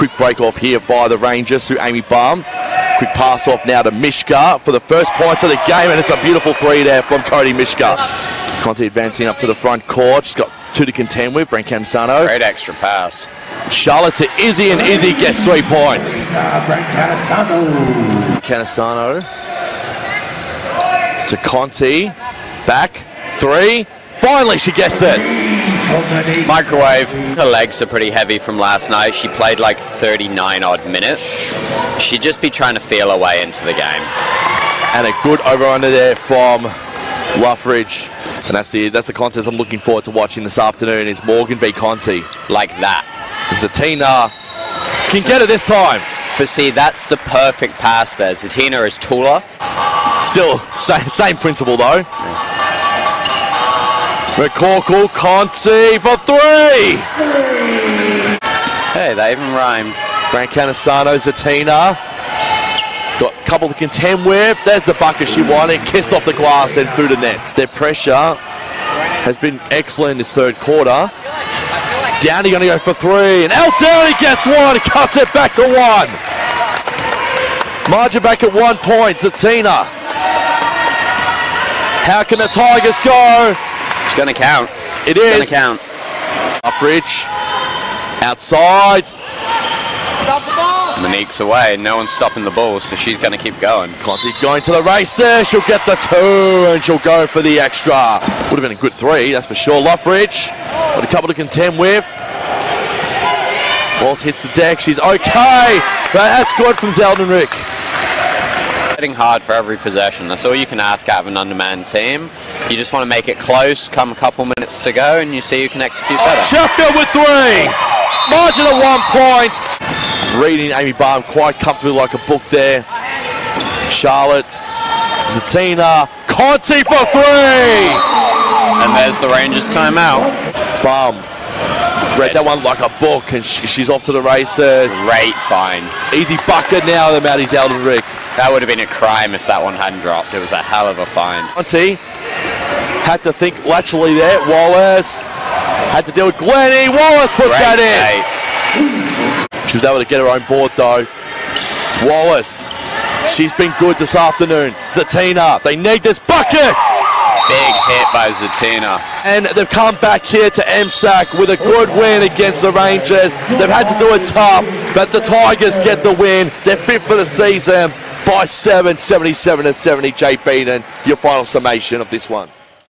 Quick break off here by the Rangers through Amy Baum. Quick pass off now to Mishka for the first points of the game, and it's a beautiful three there from Cody Mishka. Conti advancing up to the front court. She's got two to contend with. Brent Canisano. Great extra pass. Charlotte to Izzy, and Izzy gets three points. Brent Canisano. Canisano to Conti. Back. Three. Finally, she gets it. Microwave. Her legs are pretty heavy from last night. She played like 39 odd minutes. She'd just be trying to feel her way into the game. And a good over under there from Luffridge. And that's the that's the contest I'm looking forward to watching this afternoon is Morgan v Conti. Like that. Zatina can get it this time. But see, that's the perfect pass there. Zatina is taller. Still, same, same principle though. McCorkle, Conti for three. Hey, they even rhymed. Grant Canisano, Zatina. Got a couple to contend with. There's the bucket she wanted. Kissed off the glass and through the nets. Their pressure has been excellent in this third quarter. Downey going to go for three. And El Downey gets one. Cuts it back to one. Margin back at one point. Zatina. How can the Tigers go? It's going to count. It It's going to count. Off Uffridge. Outside. Monique's away. No one's stopping the ball, so she's going to keep going. Conti going to the race there. She'll get the two and she'll go for the extra. Would have been a good three, that's for sure. Luffridge got a couple to contend with. Walls hits the deck. She's okay. But that's good from Zeldin Rick. Hitting hard for every possession. That's all you can ask out of an undermanned team. You just want to make it close, come a couple minutes to go, and you see who can execute better. Sheffield with three. Margin of one point. Reading Amy Barham quite comfortably like a book there. Charlotte. Zatina. Conti for three. And there's the Rangers timeout. Bum. Read that one like a book, and she, she's off to the races. Great fine. Easy bucket now, the Maddie's Eldon Rick. That would have been a crime if that one hadn't dropped. It was a hell of a fine. Conti had to think laterally there. Wallace had to deal with Glennie. Wallace puts Great that in. day. She was able to get her own board though. Wallace, she's been good this afternoon. Zatina, they need this bucket. Big hit by Zatina. And they've come back here to MSAC with a good win against the Rangers. They've had to do it tough, but the Tigers get the win. They're fifth for the season by 7, 77 and 70. Jay Beaton, your final summation of this one.